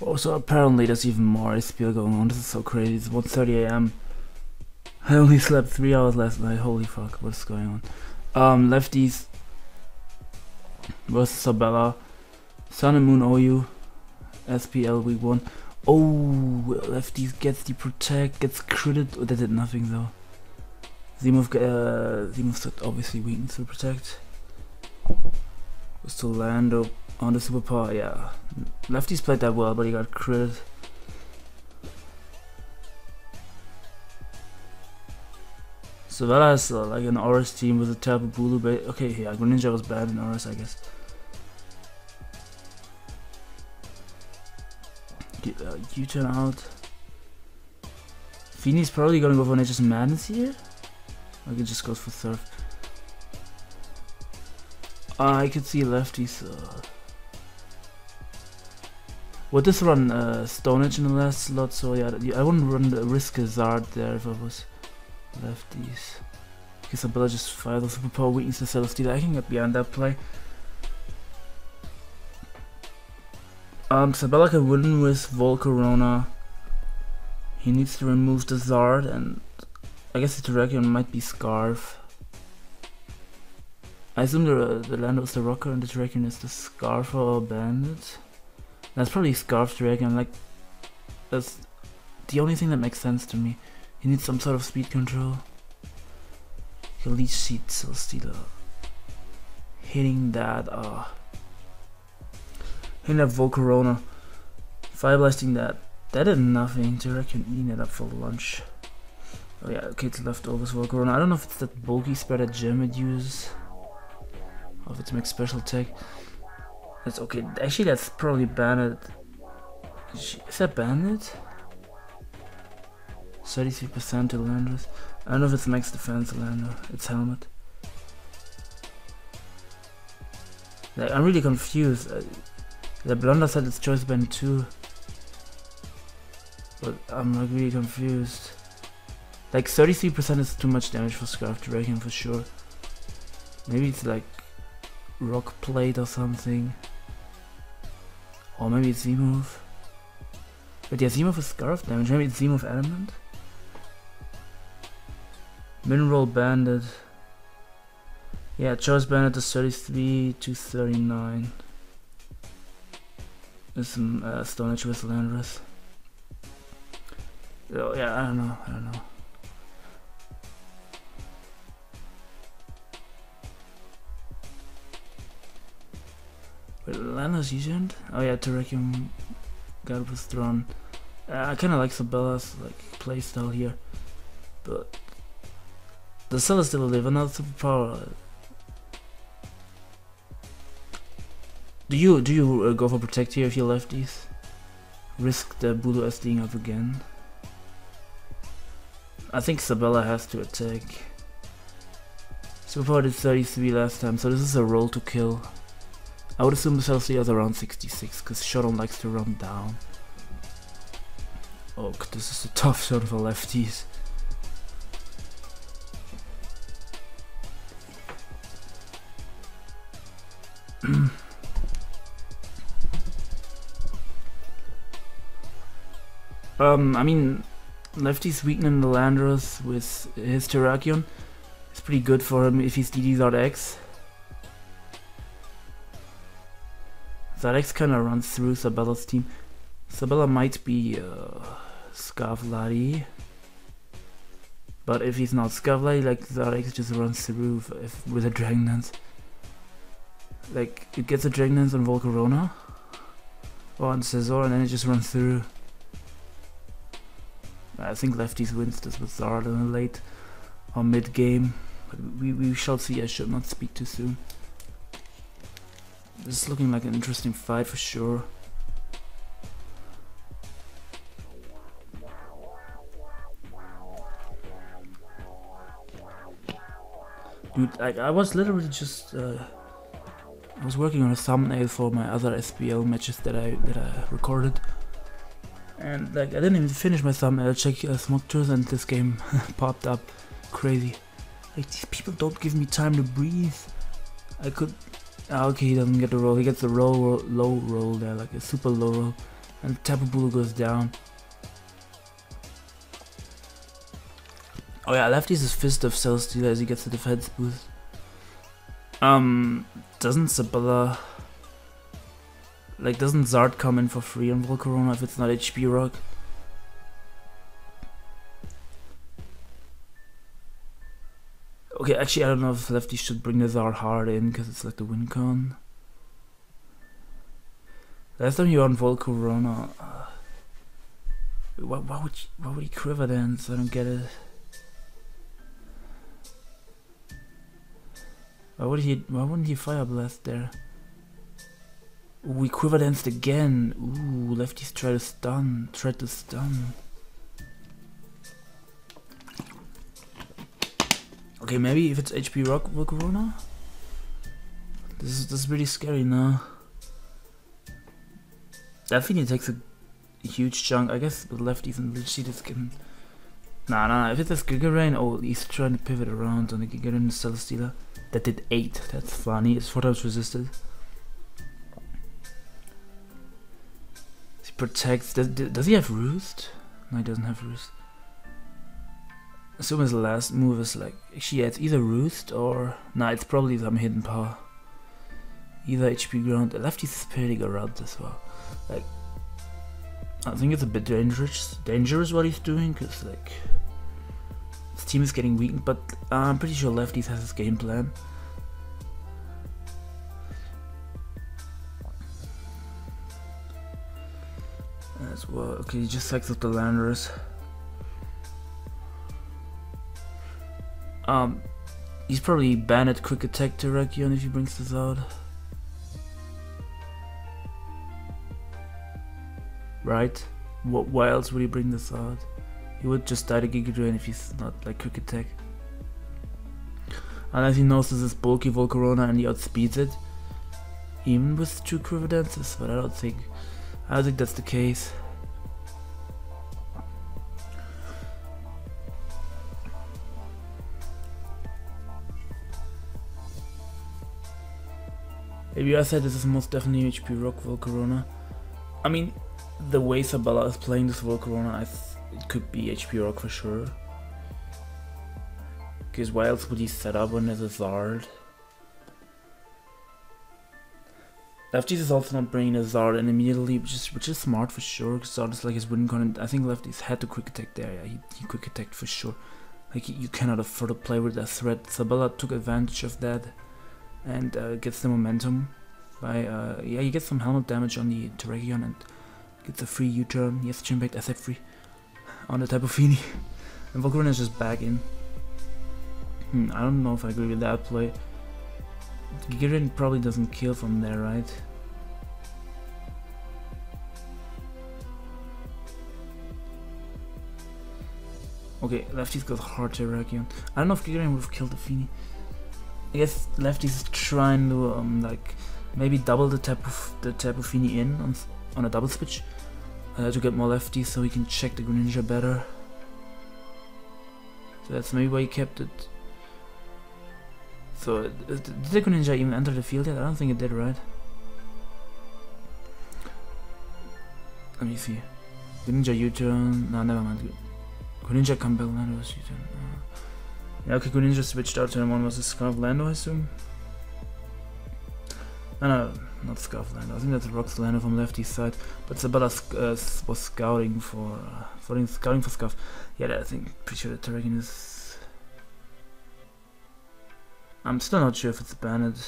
Also, apparently there's even more SPL going on. This is so crazy. It's 1.30 a.m. I only slept three hours last night. Holy fuck, what's going on? Um, Leftiez versus Sabella. Sun and Moon OU. SPL week 1. Oh, Leftiez gets the protect, gets critted. Oh, that did nothing though. Z-move, uh, Z-move obviously weakness to protect. To Lando on the superpower, yeah. Leftiez played that well, but he got critted. Sabella is uh, like an ORAS team with a Tapu Bulu base. Okay, yeah, Greninja was bad in ORAS, I guess. Get, Uh, U-turn out. Fini's probably gonna go for Nature's Madness here. Like it just goes for Surf. I could see Leftiez. Uh, what this run uh, Stone Edge in the last slot, so yeah, I wouldn't run the risk Zard there if I was Leftiez. Because Sabella just fire the superpower weakness to Celesteela. I can get behind that play. Um, Sabella can win with Volcarona. He needs to remove the Zard and I guess the Terrakion might be Scarf. I assume the, the Lando is the Rocker and the Terrakion is the Scarf or Banded. That's probably Scarf Terrakion, like, that's the only thing that makes sense to me. He needs some sort of speed control. He'll leech seed Celesteela. Hitting that, uh, hitting that Volcarona. Fire blasting that. That did nothing. Terrakion eating it up for lunch. Oh yeah, okay, it's leftovers Volcarona. I don't know if it's that bulky spread that Gem uses. Or if it's make special attack. That's okay. Actually, that's probably Banded. Is that Banded? 33% to Landers. I don't know if it's max defense Lander. It's helmet. Like, I'm really confused. Uh, the Blunder said it's choice band too. But I'm like really confused. Like 33% is too much damage for Scarf Dragon for sure. Maybe it's like Rock Plate or something. Or maybe it's Z-move. But yeah, Z-move is Scarf damage. Maybe it's Z-move Element. Mineral Bandit. Yeah, Choice Bandit is 33 to 39. There's some uh, Stone Edge with Landorus. Oh, yeah, I don't know. I don't know. Wait, Landorus Legend? Oh yeah, Terrakion God was. Uh, I kinda like Sabella's like playstyle here. But the cell is still alive, another superpower. Do you do you uh, go for protect here if you Leftiez? Risk the Bulu SDing up again. I think Sabella has to attack. Superpower did 33 last time, so this is a roll to kill. I would assume the is around 66, because Showdown likes to run down. Oh, this is a tough shot for Leftiez. um, I mean, Lefty's weakening the Landorus with his Terrakion. It's pretty good for him if he's DD.X. Kinda runs through Sabella's team. Sabella might be uh, Scarflati. But if he's not Scarflati, like Zard X just runs through if, with a Dragon Dance. Like, it gets a Dragon Dance on Volcarona. Or on Scizor and then it just runs through. I think Leftiez wins this with the late or mid game. But we, we shall see, I should not speak too soon. This is looking like an interesting fight for sure. Dude, like, I was literally just, uh, I was working on a thumbnail for my other SPL matches that I that I recorded, and like I didn't even finish my thumbnail. Check uh, Smogtours, and this game popped up, crazy. Like these people don't give me time to breathe. I could okay, he doesn't get the roll. He gets the roll, roll low roll there, like a super low roll. And Tapu goes down. Oh yeah, lefty's his Fist of Celesteela as he gets the defense boost. Um, doesn't Sabella... Like, doesn't Zard come in for free on Volcarona if it's not HP Rock? Okay, actually, I don't know if Lefty should bring the Zard hard in because it's like the win con. Last time you on Volcarona, uh, why, why would you, why would he Quiver Dance? I don't get it. Why would he? Why wouldn't he Fire Blast there? We Quiver Danced again. Ooh, Leftiez try to stun. Try to stun. Okay, maybe if it's HP Rock Volcarona? This is, this is really scary now. Definitely takes a huge chunk. I guess the lefties and Lucidas can... Nah, nah, if it's a Giga Drain, oh, he's trying to pivot around on the Giga Drain Celesteela. That did 8, that's funny, it's 4 times resisted. He protects, does, does he have Roost? No, he doesn't have Roost. His last move is like, yeah, it's either Roost or, nah, it's probably some hidden power. Either HP ground, pretty good around as well. Like, I think it's a bit dangerous, dangerous what he's doing, cause like, his team is getting weakened, but I'm pretty sure Leftiez has his game plan. As well, okay, he just cycles the Landers. Um, he's probably banned at quick attack to Terrakion if he brings this out. Right? What, why else would he bring this out? He would just die to Giga if he's not like quick attack. Unless he knows this is bulky Volcarona and he outspeeds it. Even with two Quiver Dances, but I don't think I don't think that's the case. Maybe I said this is most definitely HP Rock Volcarona. I mean, the way Sabella is playing this Volcarona, it could be HP Rock for sure. Because why else would he set up when there's a Zard? Leftiez is also not bringing a Zard in immediately, which is which is smart for sure. Because Zard is like his win con. I think Leftiez had to quick attack there. Yeah, he, he quick attacked for sure. Like you cannot afford to play with that threat. Sabella took advantage of that and uh, gets the momentum by uh, yeah he gets some helmet damage on the Terrakion and gets a free U-turn. He has Chimpact asset free on the Tapu Fini. and Volcarona is just back in. Hmm, I don't know if I agree with that play. Girin probably doesn't kill from there, right? Okay, lefty's got hard Terrakion. I don't know if Gigarin would have killed the Fini. I guess lefty's trying to um, like maybe double the tap of the Tapu Fini in on on a double switch uh, to get more lefties so he can check the Greninja better. So that's maybe why he kept it. So, uh, did the Greninja even enter the field yet? I don't think it did, right? Let me see. Greninja U-turn. No, never mind. Greninja comeback Lando was U-turn. Uh, yeah, okay, Greninja switched out turn 1 was a Scarf Lando, I assume? No, no, not Scarf Lando. I think that's Rox Lando from lefty side. But Sabella uh, was scouting for, uh, for scouting for Scarf. Yeah, I think pretty sure the Terrakion is. I'm still not sure if it's banned.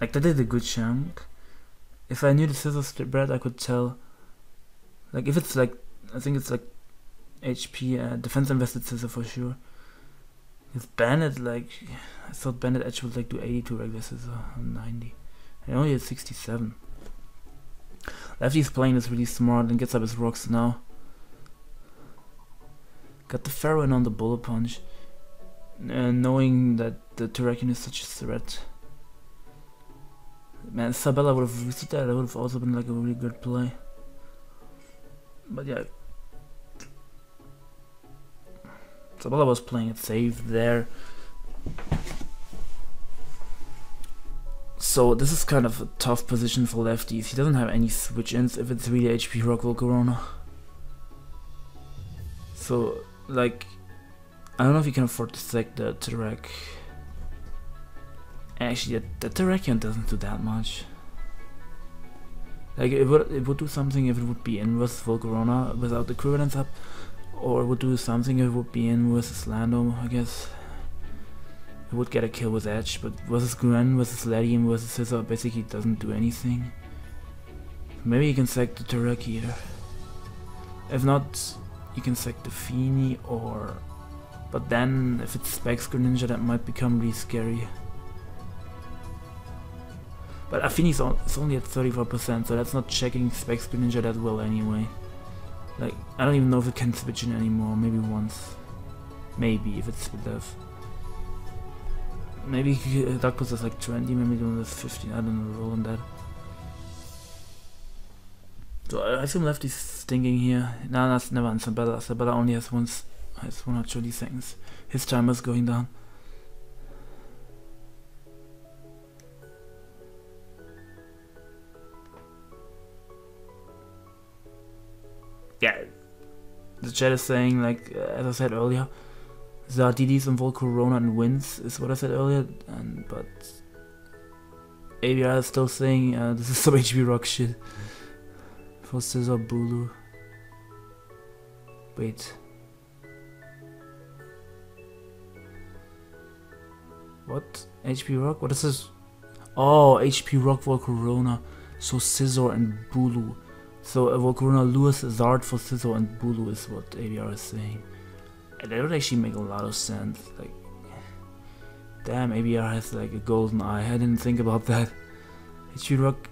Like that did a good chunk. If I knew the Scizor's bread, I could tell. Like if it's like, I think it's like HP uh, defense invested for sure. If Banded like, I thought Banded Edge would like do 82 regular Scizor on 90. And only at 67. Lefty's playing is really smart and gets up his rocks now. Got the Ferro on the bullet punch. Uh, knowing that the Terrakion is such a threat. Man, Sabella would have reset that, that would have also been like a really good play. But yeah, Sabella was playing it safe there. So this is kind of a tough position for Leftiez. He doesn't have any switch-ins if it's really HP Rock Corona. So, like, I don't know if you can afford to sack the Terek. Actually, the, the Terrakion doesn't do that much. Like, it would, it would do something if it would be inverse Volcarona without the equivalence up. Or would do something if it would be in versus Lando, I guess. It would get a kill with Edge, but versus Gren, versus Ledium, versus Scizor basically doesn't do anything. Maybe you can sack the Turek here. If not, you can sack the Fini or... But then, if it's Specs Greninja, that might become really scary. But Affini's on, it's only at 34%, so that's not checking Specs Greninja that well anyway. Like, I don't even know if it can switch in anymore, maybe once. Maybe, if it's left. Maybe Dark Pulse is like 20, maybe doing this 15, I don't know, roll on that. So I assume left is stinking here. No, that's never on Sabella. Sabella only has once has 120 seconds. His timer is going down. Yeah, the chat is saying like uh, as I said earlier, Zardidis and Volcarona and wins is what I said earlier, and but ABR is still saying uh, this is some HP Rock shit for Scizor Bulu. Wait. What? HP Rock? What is this? Oh, HP Rock Volcarona. So Scizor and Bulu. So uh, Volcarona lures Zard for Scizor and Bulu is what ABR is saying. And that would actually make a lot of sense. Like, damn, ABR has like a golden eye. I didn't think about that. Rock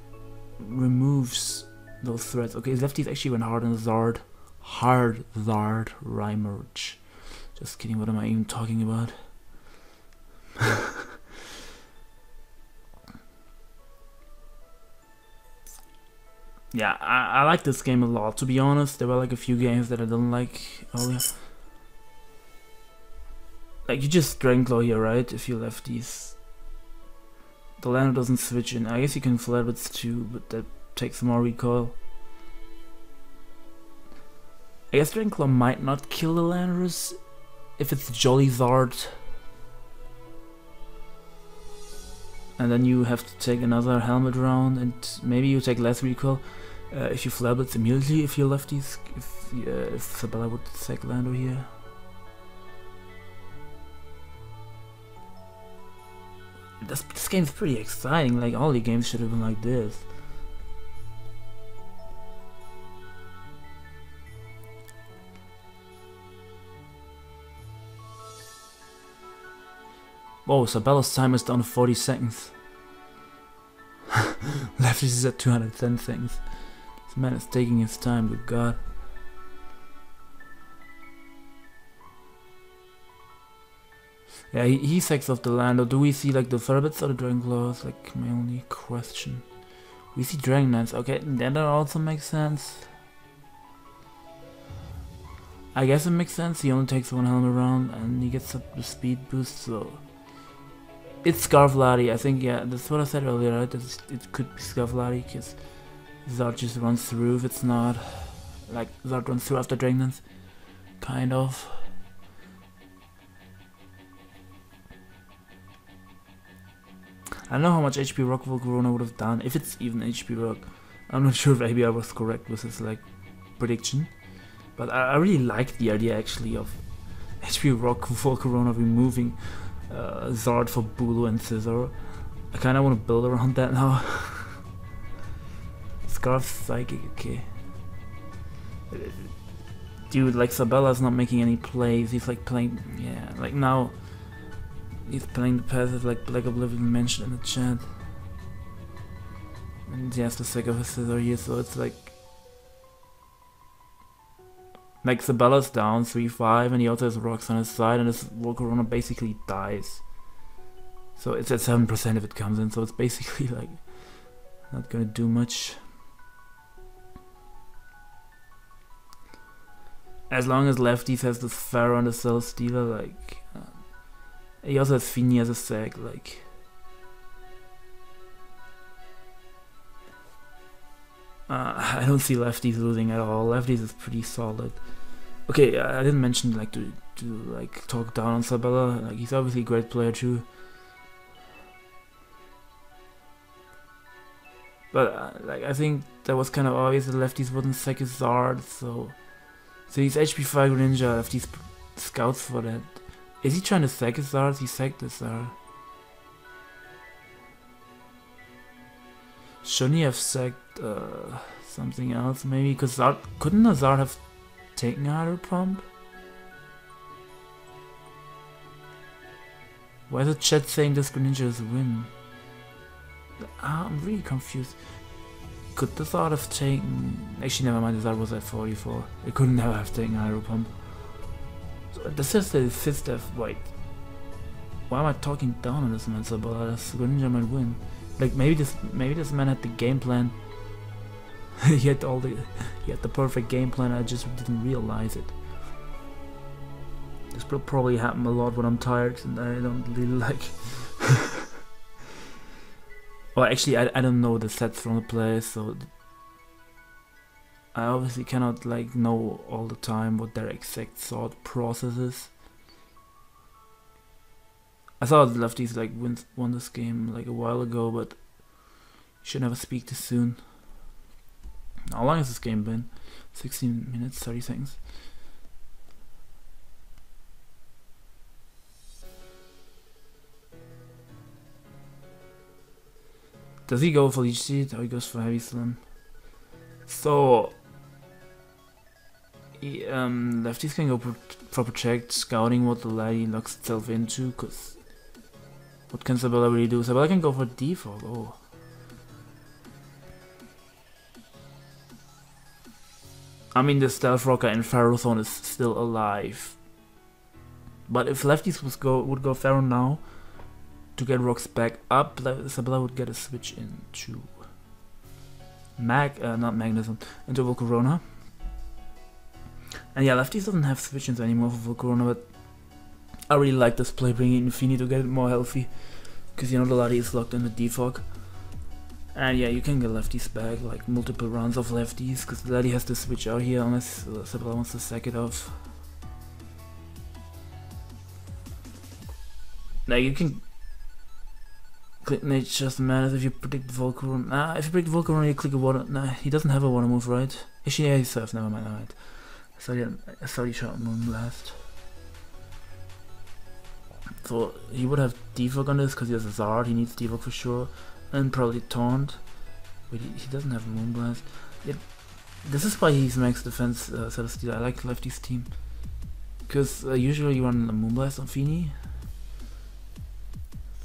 removes those threats. Okay, Leftiez actually went hard on Zard. Hard Zard Rymerge. Just kidding, what am I even talking about? yeah, I, I like this game a lot. To be honest, there were like a few games that I didn't like oh, earlier. Like, you just Claw here, right? If you left these. The lander doesn't switch in. I guess you can flare with two, but that takes more recoil. I guess Claw might not kill the Landorus if it's Jolly Zard. And then you have to take another helmet round and maybe you take less recoil uh, if you Flare Blitz immediately if you Leftiez, if, uh, if Sabella would take Lando here. This, this game's pretty exciting, like all the games should have been like this. Whoa, Sabella's time is down to 40 seconds. Leftiez is at 210 seconds. This man is taking his time, good god. Yeah, he, he sacks off the land. Or do we see like the Furbids or the Dragon Claws? Like my only question. We see Dragon Knights. Okay, Then that also makes sense. I guess it makes sense. He only takes one helmet around and he gets up the speed boost. So it's Scarflati. I think yeah, that's what I said earlier. Right? It's, it could be Scarflati because Zard just runs through if it's not like Zard runs through after Dragon Dance, kind of. I don't know how much HP Rock Volcarona would have done, if it's even HP Rock. I'm not sure if maybe I was correct with his like prediction. But I, I really like the idea actually of HP Rock Volcarona removing uh, Zard for Bulu and Scizor. I kinda wanna build around that now. Scarf Psychic, okay. Dude, like Sabella's not making any plays, he's like playing, yeah, like now He's playing the passive like Black Oblivion mentioned in the chat. And he has the sack of his Scizor here, so it's like... Like Sabella's down 3-5 and he also has rocks on his side and his Volcarona basically dies. So it's at 7% if it comes in, so it's basically like not gonna do much. as long as Leftiez has this Ferro and the Celesteela, like uh, he also has Fini as a sec, like. Uh, I don't see Leftiez losing at all. Leftiez is pretty solid. Okay, I didn't mention like to to like talk down on Sabella. Like he's obviously a great player too. But uh, like I think that was kind of obvious that Leftiez wouldn't sack his Zard, so so he's HP five Ninja. If these scouts for that, is he trying to sack his Zard? He sacked his Zard. Shouldn't he have sacked uh, something else maybe? Because Zard couldn't Zard have taken hydro pump? Why is the chat saying this Greninja is a win? Ah, I'm really confused. Could the thought of taken... Actually, never mind, thought was at 44. It could never have taken hydro pump. So is the fifth death. Wait. Why am I talking down on this man so this Greninja might win? Like maybe this maybe this man had the game plan. he had all the he had the perfect game plan. I just didn't realize it. This will probably happen a lot when I'm tired and I don't really like. well, actually, I I don't know the sets from the players, so I obviously cannot like know all the time what their exact thought process is. I thought the Leftiez like win, won this game like a while ago, but should never speak too soon. How long has this game been? 16 minutes, 30 seconds. Does he go for leech seed or he goes for heavy Slam. So he, um, Leftiez can go for protect, scouting what the Lati locks itself into, cause what can Sabella really do? Sabella can go for default. Oh. I mean, the Stealth Rocker and Ferrothorn is still alive. But if Leftiez would go would go Ferro now to get rocks back up, Sabella would get a switch into Mag, uh, not Magnetism, into Volcarona. And yeah, Leftiez doesn't have switches anymore for Volcarona, but I really like this play, bringing Infinity to get it more healthy. Because you know the Lati is locked in the defog. And yeah, you can get lefties back, like multiple rounds of lefties, because the has to switch out here unless uh, wants to sack it off. Now you can click Nate just matters if you predict Volcarona. Nah, if you predict Volcarona, you click a water. Nah, he doesn't have a water move, right? Actually, yeah, he surf. Never mind. Alright. You. I saw you shot Moonblast. So he would have Defog on this because he has a Zard, he needs Defog for sure. And probably Taunt. But he, he doesn't have Moonblast. It, this is why he's max defense uh, Celesteela. I like Lefty's team. Because uh, usually you run a Moonblast on Fini.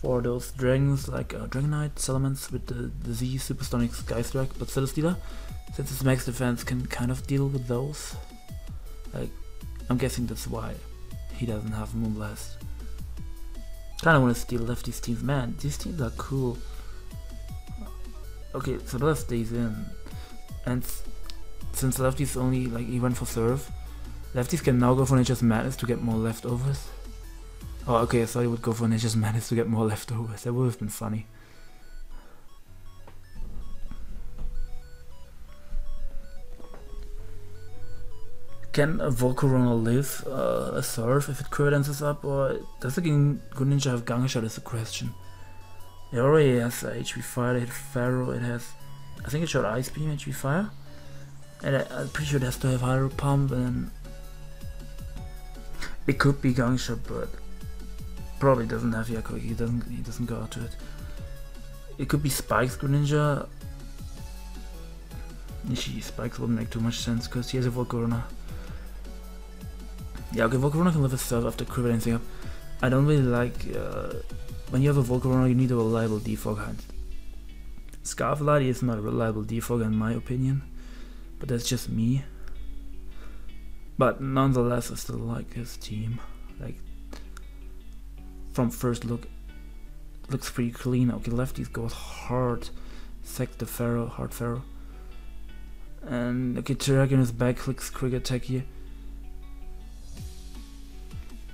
For those dragons like uh, Dragonite, Salamence with the, Z Supersonic Sky Strike, but Celesteela, since it's max defense, can kind of deal with those. Like, I'm guessing that's why he doesn't have Moonblast. Kinda wanna steal Lefty's teams. Man, these teams are cool. Okay, so Sabella stays in. And since Lefty's only, like, he went for serve, Leftiez can now go for Nature's Madness to get more leftovers. Oh, okay, I thought he would go for just Madness to get more leftovers. That would have been funny. Can a Volcarona live uh, a surf if it credences up, or does the Greninja have Gunk Shot is the question. It already has HP Fire, it has Pharaoh, it has... I think it shot Ice Beam, HP Fire. And I, am pretty sure it has to have Hydro Pump, and... It could be Gunk Shot, but... Probably doesn't have Yakko, he doesn't, he doesn't go out to it. It could be Spikes Greninja. Nishi Spikes wouldn't make too much sense, because he has a Volcarona. Yeah, okay, Volcarona can live itself after crevancing up. I don't really like, uh, when you have a Volcarona, you need a reliable defog hand. Scarflighty is not a reliable defog in my opinion, but that's just me. But nonetheless, I still like his team. Like, from first look, looks pretty clean. Okay, Leftiez goes hard, sec the Ferro, hard Ferro. And okay, Dragon is back, clicks quick attack here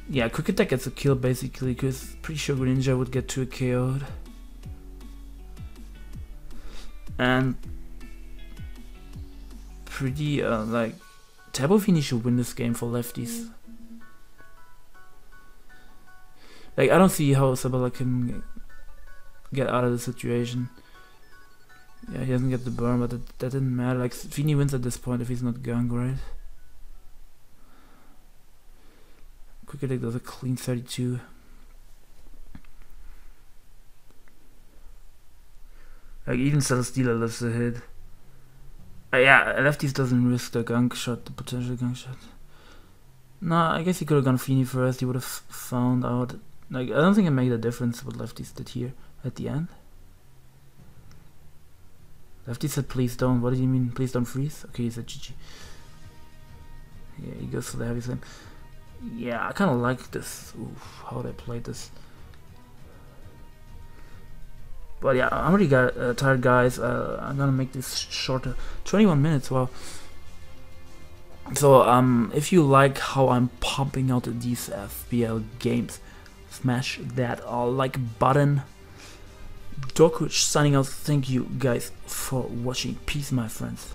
yeah, Quick Attack gets a kill basically, because pretty sure Greninja would get 2 KO'd. And pretty uh, like Tapu Fini should win this game for Leftiez. Like I don't see how Sabella can get out of the situation. Yeah, he doesn't get the burn, but that, that didn't matter. Like Fini wins at this point if he's not going right. Quick does a clean 32. Like even Celesteela loves the hit. Uh, yeah, Leftiez doesn't risk the gunk shot, the potential gunk shot. No, I guess he could have gone Fini first. He would have found out. Like I don't think it made a difference what Leftiez did here at the end. Lefty said please don't. What did he mean? Please don't freeze? Okay, he said GG. Yeah, he goes for the heavy slam. Yeah, I kind of like this. Oof, how they played this. But yeah, I'm already got uh, tired, guys. Uh, I'm gonna make this shorter. 21 minutes. Well. So um, if you like how I'm pumping out these SPL games, smash that uh, like button. Dokkerich signing out. Thank you guys for watching. Peace, my friends.